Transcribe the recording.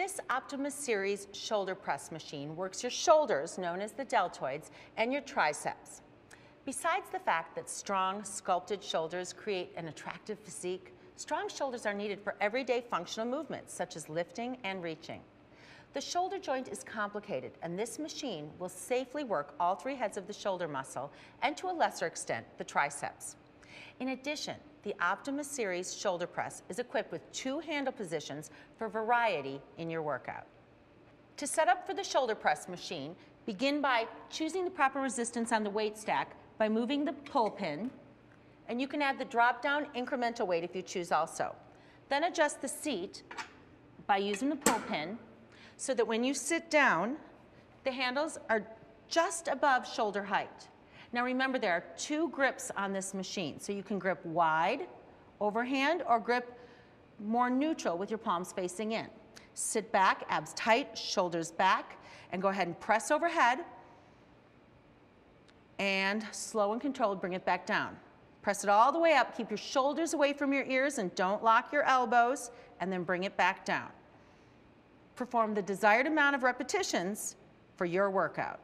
This Optima Series shoulder press machine works your shoulders, known as the deltoids, and your triceps. Besides the fact that strong, sculpted shoulders create an attractive physique, strong shoulders are needed for everyday functional movements, such as lifting and reaching. The shoulder joint is complicated, and this machine will safely work all three heads of the shoulder muscle and to a lesser extent, the triceps. In addition, the Optima Series shoulder press is equipped with two handle positions for variety in your workout. To set up for the shoulder press machine, begin by choosing the proper resistance on the weight stack by moving the pull pin, and you can add the drop-down incremental weight if you choose also. Then adjust the seat by using the pull pin so that when you sit down, the handles are just above shoulder height. Now remember there are two grips on this machine, so you can grip wide, overhand, or grip more neutral with your palms facing in. Sit back, abs tight, shoulders back, and go ahead and press overhead, and slow and controlled, bring it back down. Press it all the way up, keep your shoulders away from your ears and don't lock your elbows, and then bring it back down. Perform the desired amount of repetitions for your workout.